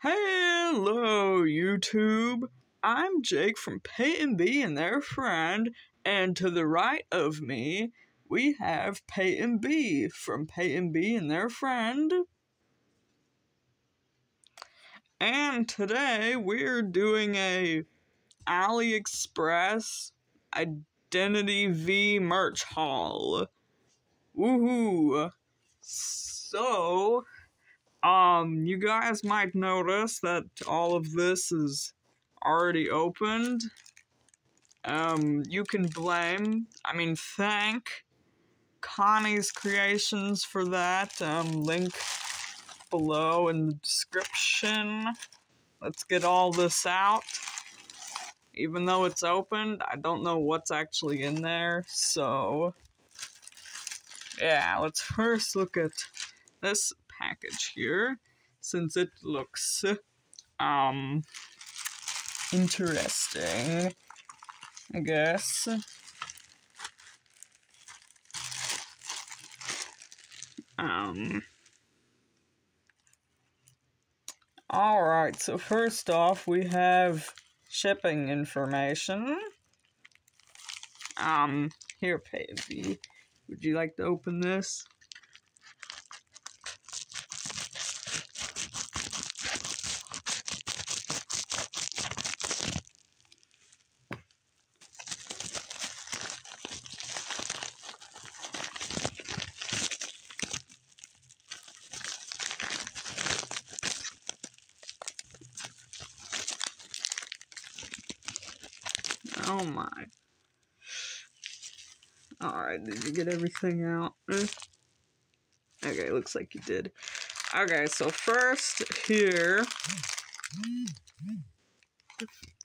Hello, YouTube. I'm Jake from Peyton B and their friend, and to the right of me, we have Peyton B from Peyton B and their friend. And today we're doing a AliExpress Identity V merch haul. Woohoo! So, um, you guys might notice that all of this is already opened. Um, you can blame, I mean, thank Connie's Creations for that. Um, link below in the description. Let's get all this out. Even though it's opened, I don't know what's actually in there, so... Yeah, let's first look at this package here, since it looks, um, interesting, I guess. Um... Alright, so first off, we have shipping information. Um, here, Pavey. Would you like to open this? Oh my. Alright, did you get everything out? Eh? Okay, looks like you did. Okay, so first here.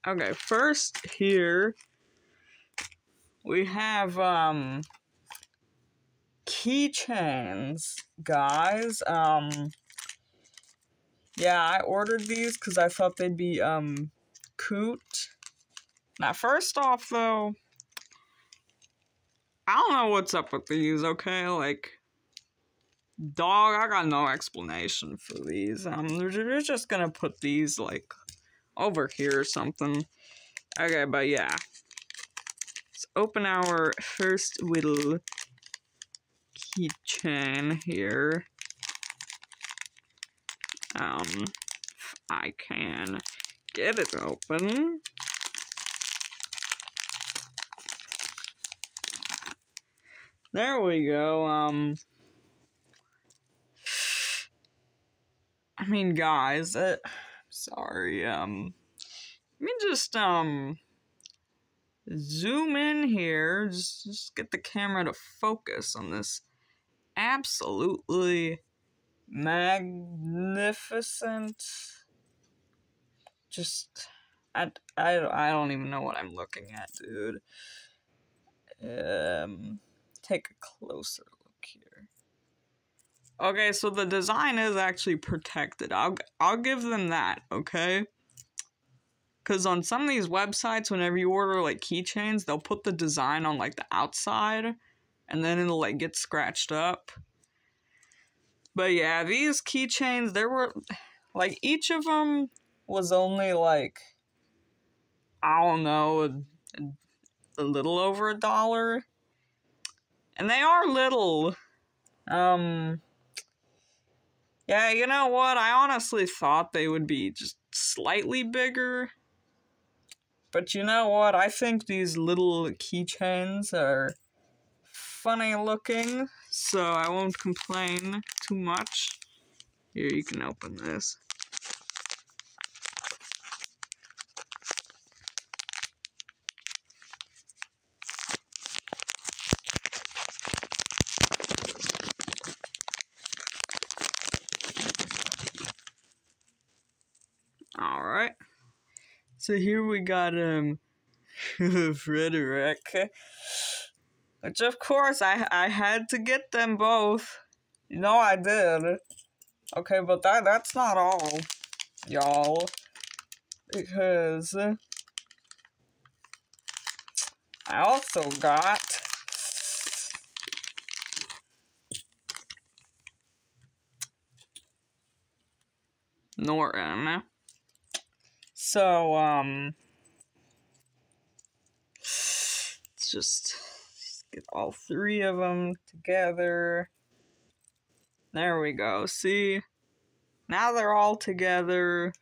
Okay, first here we have um keychains, guys. Um yeah, I ordered these because I thought they'd be um coot. Now, first off, though, I don't know what's up with these, okay? Like, dog, I got no explanation for these. Um, they're just gonna put these, like, over here or something. Okay, but yeah. Let's open our first little keychain here. Um, I can get it open. There we go. Um, I mean, guys, uh, sorry. Um, let me just um zoom in here. Just, just get the camera to focus on this absolutely magnificent. Just, I, I, I don't even know what I'm looking at, dude. Um take a closer look here. Okay, so the design is actually protected. I'll I'll give them that, okay? Cause on some of these websites, whenever you order like keychains, they'll put the design on like the outside, and then it'll like get scratched up. But yeah, these keychains, there were like each of them was only like I don't know a, a little over a dollar and they are little. Um, yeah, you know what? I honestly thought they would be just slightly bigger. But you know what? I think these little keychains are funny looking, so I won't complain too much. Here, you can open this. Alright. So here we got um Frederick. Which of course I I had to get them both. You know I did. Okay, but that that's not all, y'all. Because I also got Norton. So, um, let's just get all three of them together. There we go. See? Now they're all together.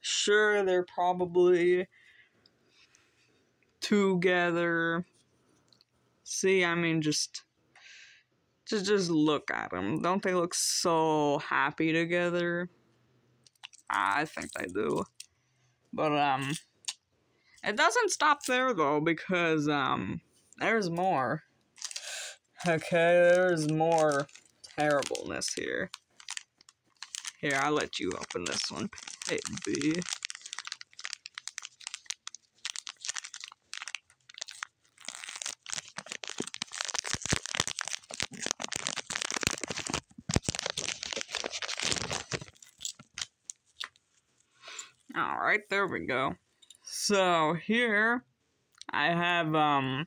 Sure, they're probably together. See, I mean, just, just, just look at them. Don't they look so happy together? I think they do. But, um, it doesn't stop there, though, because, um, there's more. Okay, there's more terribleness here. Here, I'll let you open this one. Hey, B. Alright, there we go. So, here, I have, um,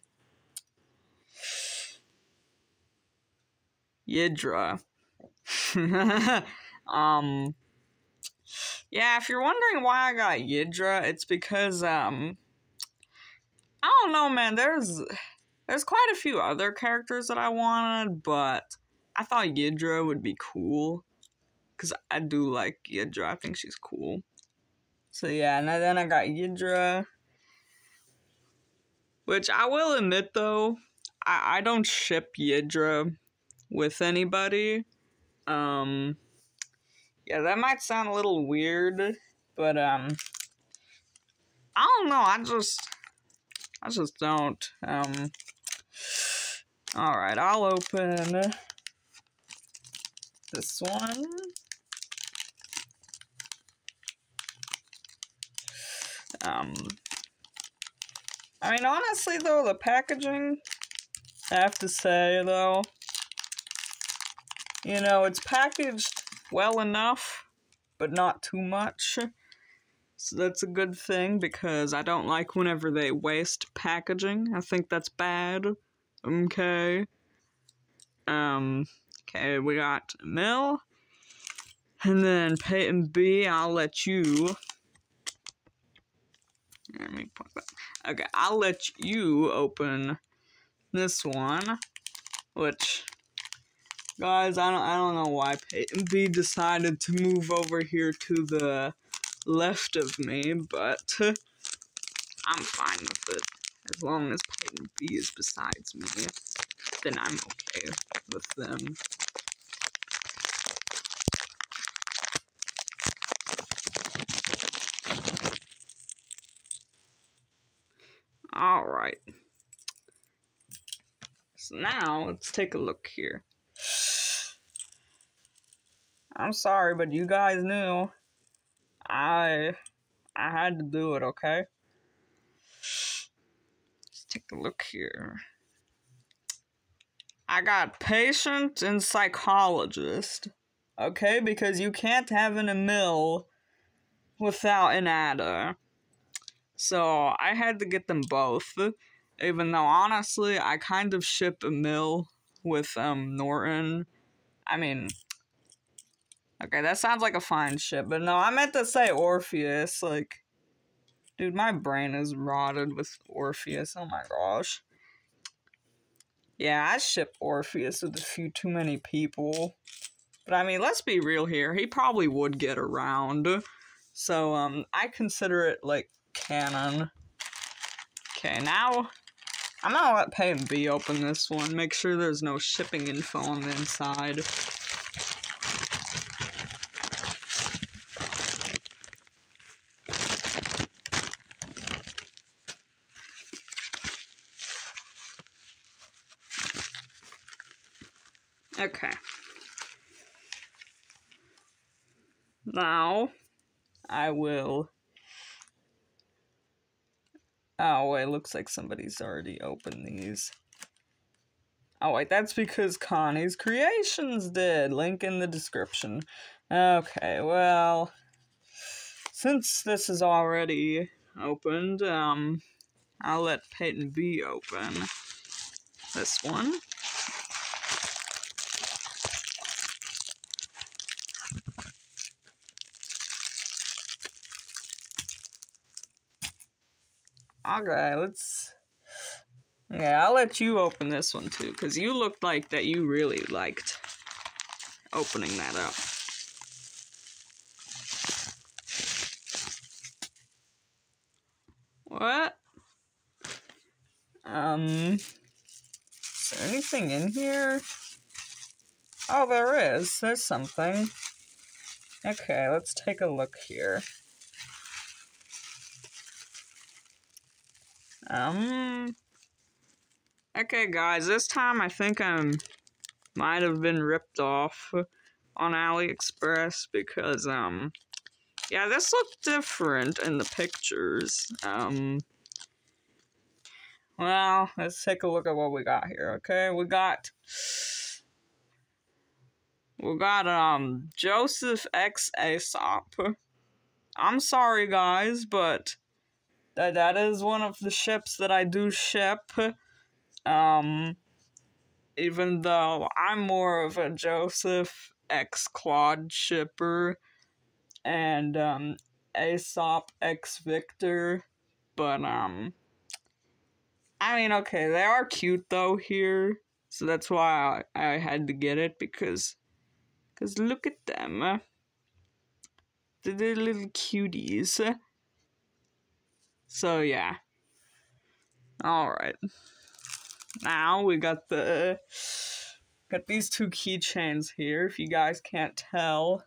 Yidhra. um, yeah, if you're wondering why I got Yidhra, it's because, um, I don't know, man, there's, there's quite a few other characters that I wanted, but I thought Yidhra would be cool. Because I do like Yidhra, I think she's cool. So yeah, and then I got Yidhra. Which I will admit though, I, I don't ship Yidhra with anybody. Um yeah, that might sound a little weird, but um I don't know, I just I just don't. Um Alright, I'll open this one. Um, I mean, honestly, though, the packaging, I have to say, though, you know, it's packaged well enough, but not too much. So that's a good thing because I don't like whenever they waste packaging. I think that's bad. Okay. Um, okay, we got Emil. And then Peyton B, I'll let you let me put that. Okay, I'll let you open this one, which, guys, I don't, I don't know why Peyton B decided to move over here to the left of me, but I'm fine with it. As long as Peyton B is besides me, then I'm okay with them. All right. So now let's take a look here. I'm sorry, but you guys knew I I had to do it, okay? Let's take a look here. I got patient and psychologist. Okay, because you can't have an Emil without an Ada. So I had to get them both. Even though honestly, I kind of ship Emil with um Norton. I mean, okay, that sounds like a fine ship, but no, I meant to say Orpheus. Like, dude, my brain is rotted with Orpheus. Oh my gosh. Yeah, I ship Orpheus with a few too many people. But I mean, let's be real here. He probably would get around. So, um, I consider it like canon. Okay, now I'm gonna let Peyton B open this one. Make sure there's no shipping info on the inside. Okay. Now, I will Oh, wait, looks like somebody's already opened these. Oh, wait, that's because Connie's Creations did. Link in the description. Okay, well, since this is already opened, um, I'll let Peyton B open this one. Okay, let's. Yeah, I'll let you open this one too, because you looked like that you really liked opening that up. What? Um, is there anything in here? Oh, there is. There's something. Okay, let's take a look here. Um. Okay, guys, this time I think I might have been ripped off on AliExpress because, um, yeah, this looked different in the pictures. Um, well, let's take a look at what we got here, okay? We got, we got, um, Joseph X Aesop. I'm sorry, guys, but that, that is one of the ships that I do ship. Um, even though I'm more of a Joseph X Claude shipper and um, Aesop X Victor, but um, I mean, okay, they are cute though here, so that's why I, I had to get it because, cause look at them, they're little cuties. So yeah. All right. Now we got the got these two keychains here. If you guys can't tell,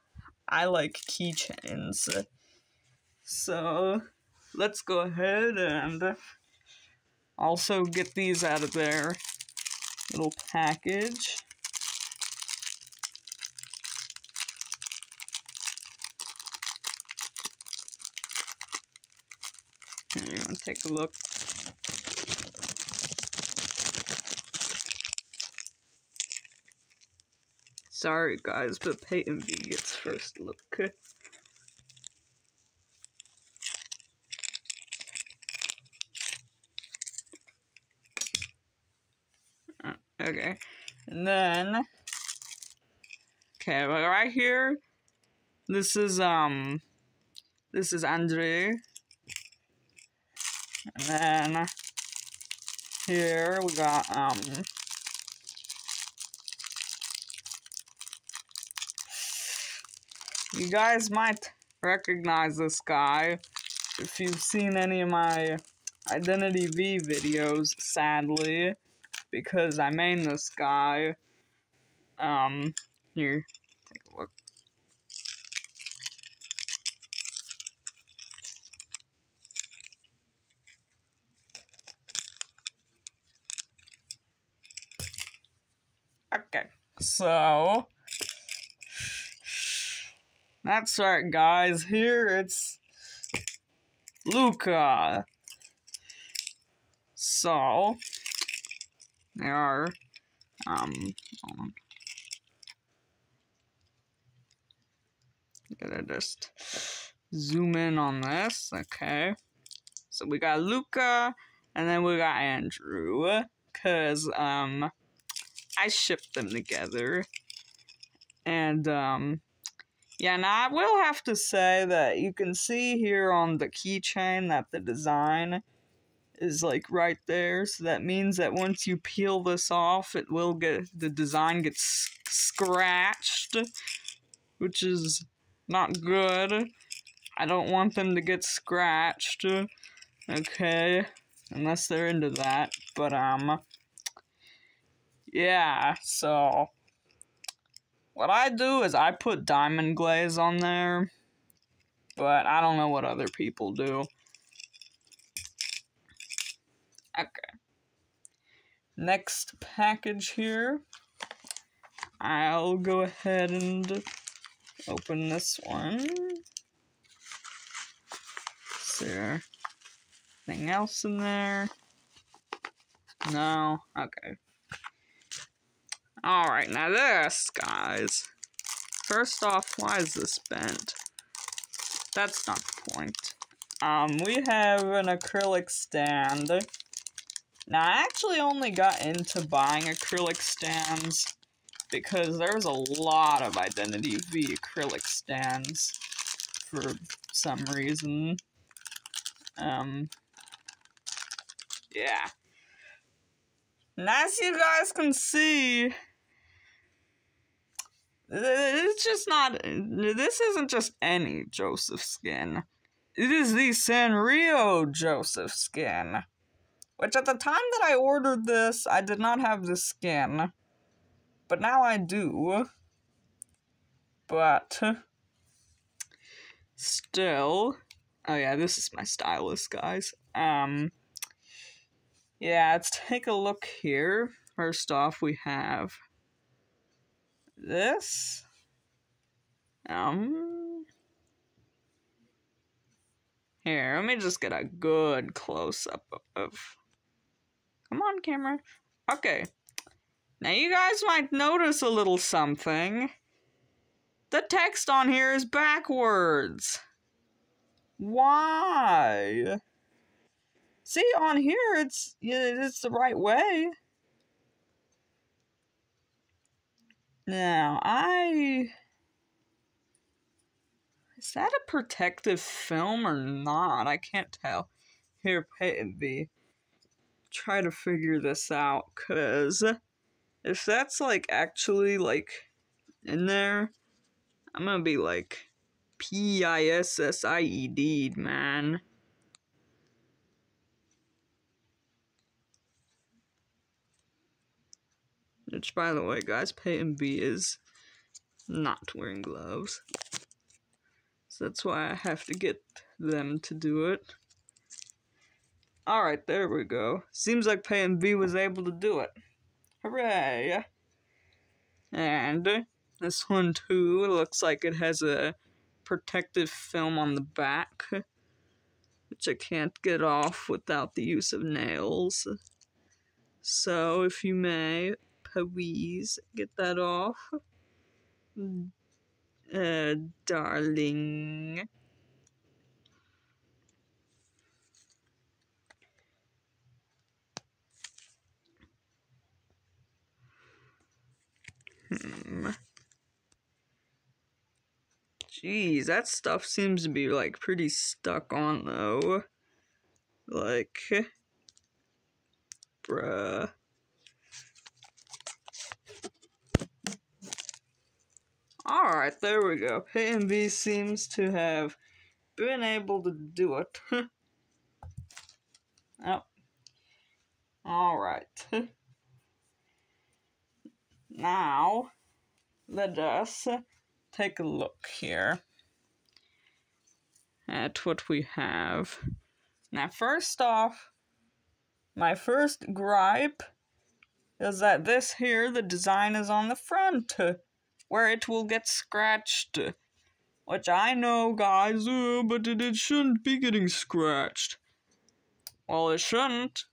I like keychains. So let's go ahead and also get these out of their little package. To take a look? Sorry guys, but Peyton B gets first look. Okay, and then, okay, right here, this is, um, this is Andrew, and then, here we got, um, you guys might recognize this guy if you've seen any of my Identity V videos, sadly, because I main this guy. Um, here, take a look. Okay, so that's right, guys. Here it's Luca. So there are um. Gotta just zoom in on this. Okay. So we got Luca and then we got Andrew. Cause um I shipped them together. And um yeah, now I will have to say that you can see here on the keychain that the design is like right there. So that means that once you peel this off, it will get, the design gets scratched, which is not good. I don't want them to get scratched, okay, unless they're into that, but, um, yeah, so, what I do is I put diamond glaze on there, but I don't know what other people do. Okay. Next package here. I'll go ahead and open this one. Is there anything else in there? No? Okay. Alright, now this, guys. First off, why is this bent? That's not the point. Um, we have an acrylic stand. Now, I actually only got into buying acrylic stands because there's a lot of Identity V acrylic stands for some reason. Um, Yeah. And as you guys can see, it's just not. This isn't just any Joseph skin. It is the Sanrio Joseph skin. Which at the time that I ordered this, I did not have the skin. But now I do. But still. Oh yeah, this is my stylus, guys. Um yeah, let's take a look here. First off, we have this. Um, here, let me just get a good close up of. Come on, camera. Okay. Now, you guys might notice a little something. The text on here is backwards. Why? See, on here, it's it's the right way. Now, I... Is that a protective film or not? I can't tell. Here, pay B. Try to figure this out, because if that's, like, actually, like, in there, I'm gonna be, like, P-I-S-S-I-E-D, man. Which, by the way, guys, Peyton B is not wearing gloves. So that's why I have to get them to do it. Alright, there we go. Seems like Peyton B was able to do it. Hooray! And this one too looks like it has a protective film on the back, which I can't get off without the use of nails. So, if you may, please get that off. Uh, darling. Hmm. Jeez, that stuff seems to be like pretty stuck on though. Like, bruh. Alright, there we go. PNV seems to have been able to do it. oh. Alright. now, let us take a look here at what we have. Now, first off, my first gripe is that this here, the design is on the front where it will get scratched. Which I know, guys, uh, but it, it shouldn't be getting scratched. Well, it shouldn't.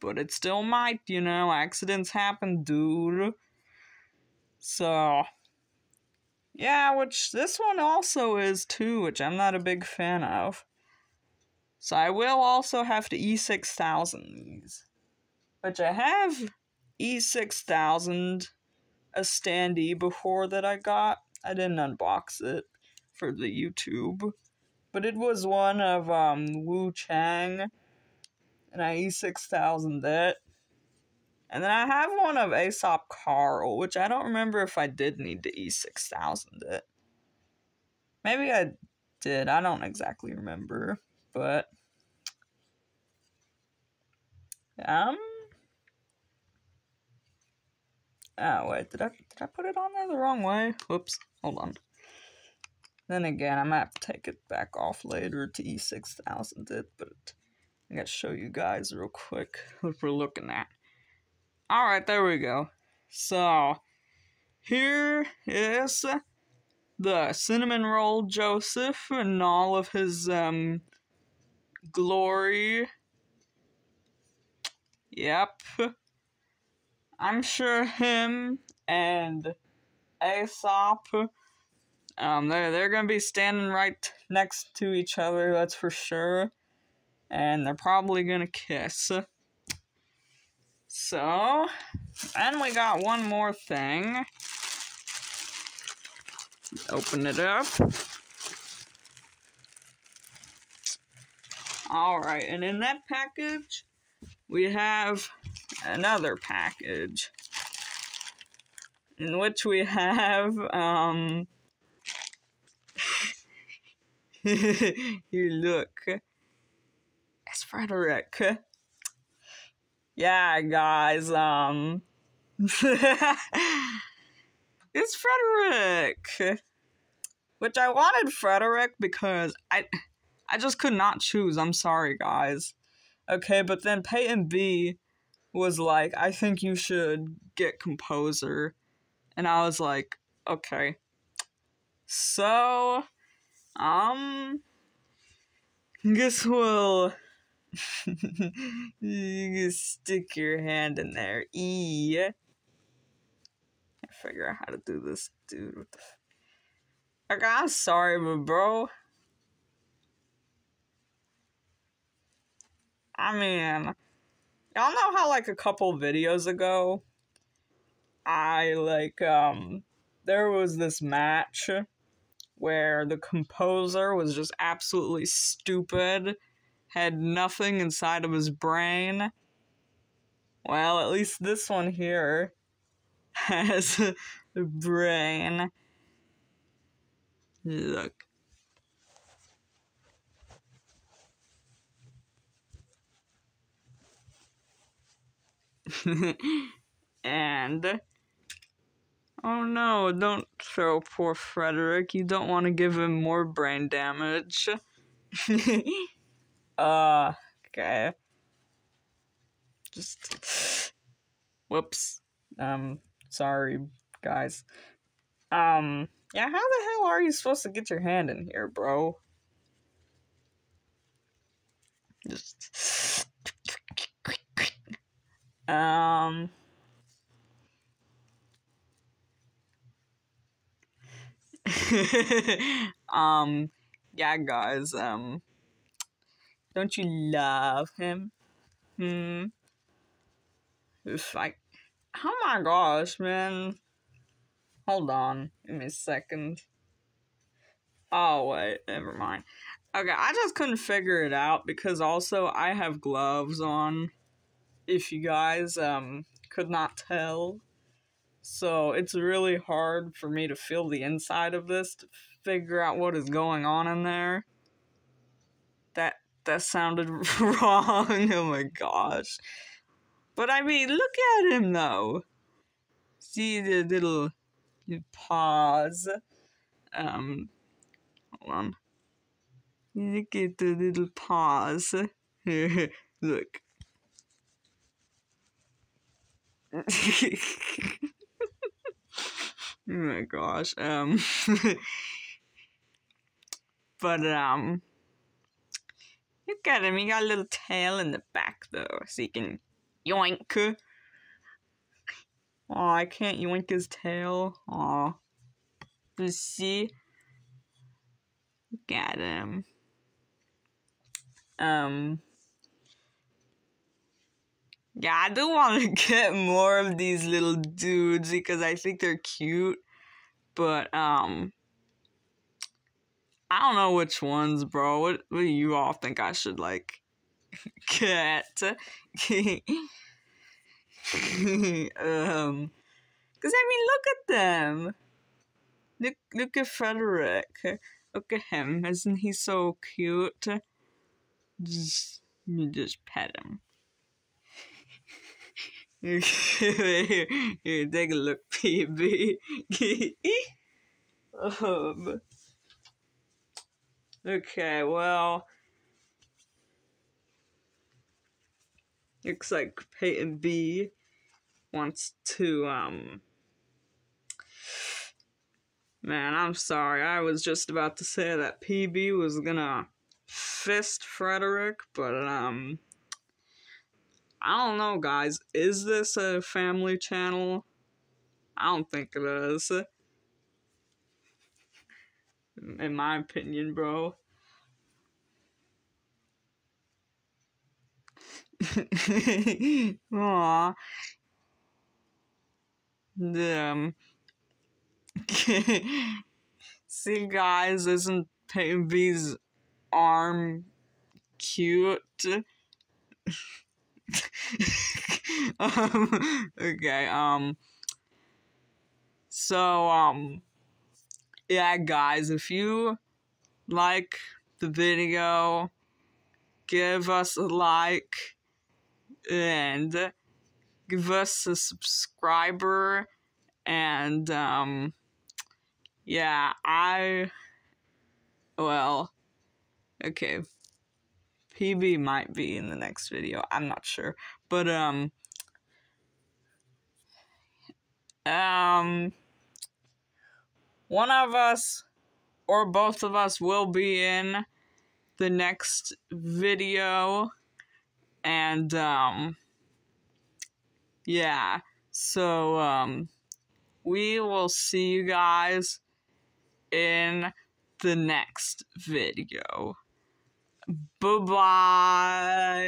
But it still might, you know. Accidents happen, dude. So. Yeah, which this one also is too, which I'm not a big fan of. So I will also have to E6000 these. Which I have E6000 a standee before that I got. I didn't unbox it for the YouTube, but it was one of um, Wu Chang, and I E6000 it. And then I have one of Aesop Carl, which I don't remember if I did need to E6000 it. Maybe I did, I don't exactly remember, but um Oh, wait, did I, did I put it on there the wrong way? Whoops, hold on. Then again, I might have to take it back off later to E6000 it, but I gotta show you guys real quick what we're looking at. Alright, there we go. So, here is the Cinnamoroll Joseph and all of his um glory. Yep. I'm sure him and Aesop, um, they're, they're gonna be standing right next to each other, that's for sure. And they're probably gonna kiss. So, and we got one more thing. Open it up. Alright, and in that package, we have another package in which we have um you look it's Frederick. Yeah guys um it's Frederick which I wanted Frederick because I I just could not choose. I'm sorry guys. Okay but then Peyton B was like I think you should get composer and I was like, okay. So, um, guess we'll stick your hand in there. E. I figure out how to do this, dude. What the f- I'm sorry, but bro. I mean, y'all know how like a couple videos ago I like um there was this match where the composer was just absolutely stupid, had nothing inside of his brain. Well, at least this one here has a brain. Look. and Oh no, don't throw poor Frederick. You don't want to give him more brain damage. uh, okay. Just. Whoops. Um, sorry, guys. Um, yeah, how the hell are you supposed to get your hand in here, bro? Just. Um. um, yeah, guys, um, don't you love him? Hmm. If I, oh my gosh, man. Hold on, give me a second. Oh, wait, never mind. Okay, I just couldn't figure it out because also I have gloves on. If you guys, um, could not tell. So it's really hard for me to feel the inside of this to figure out what is going on in there. That that sounded wrong. oh my gosh. But I mean, look at him though. See the little paws. Um, hold on. Look at the little paws. look. Oh my gosh. Um But um Look at him, he got a little tail in the back though, so he can yoink. Oh, I can't yoink his tail. Oh. You see? Look at him. Um yeah, I do want to get more of these little dudes because I think they're cute. But, um, I don't know which ones, bro. What, what do you all think I should, like, get? um, because, I mean, look at them. Look, look at Frederick. Look at him. Isn't he so cute? Just, you just pet him. Here, take a look, PB. um, okay, well. Looks like Peyton B wants to, um. Man, I'm sorry. I was just about to say that PB was gonna fist Frederick, but, um. I don't know, guys. Is this a family channel? I don't think it is. In my opinion, bro. Aww. Um. See, guys, isn't Peyton arm cute? um, okay, um, so, um, yeah, guys, if you like the video, give us a like and give us a subscriber and um yeah i well okay pb might be in the next video i'm not sure. But um um one of us or both of us will be in the next video. And um yeah so um we will see you guys in the next video Bye bye.